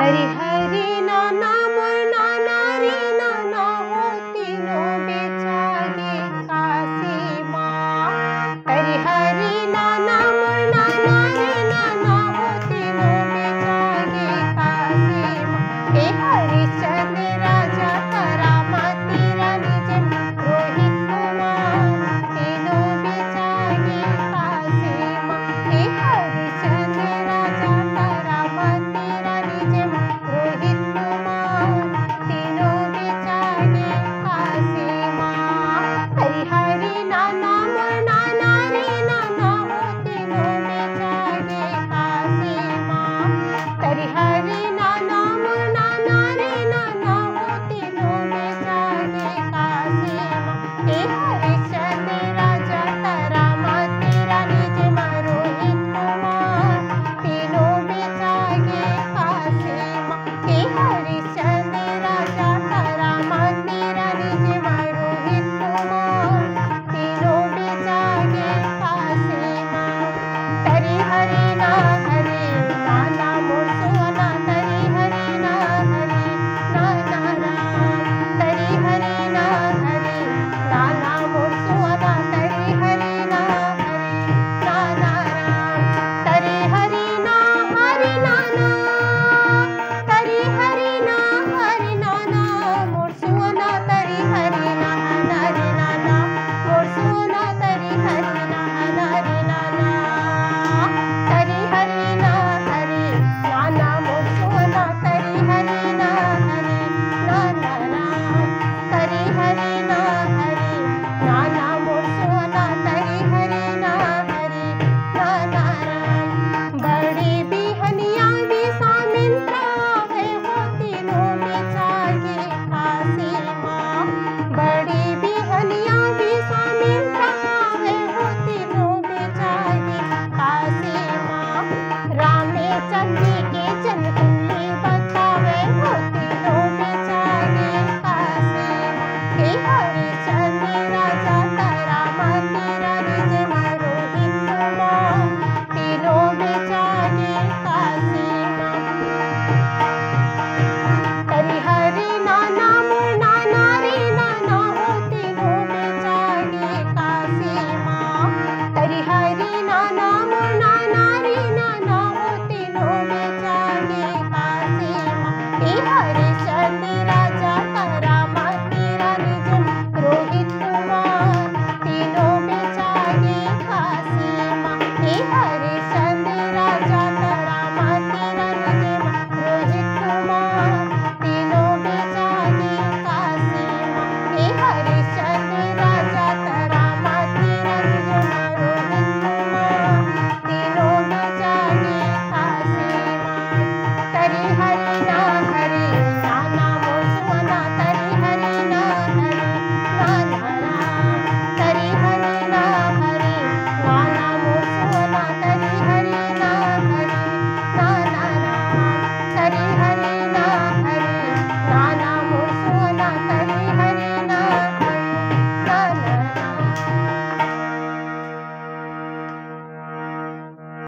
तरी Sorry. हरे हरे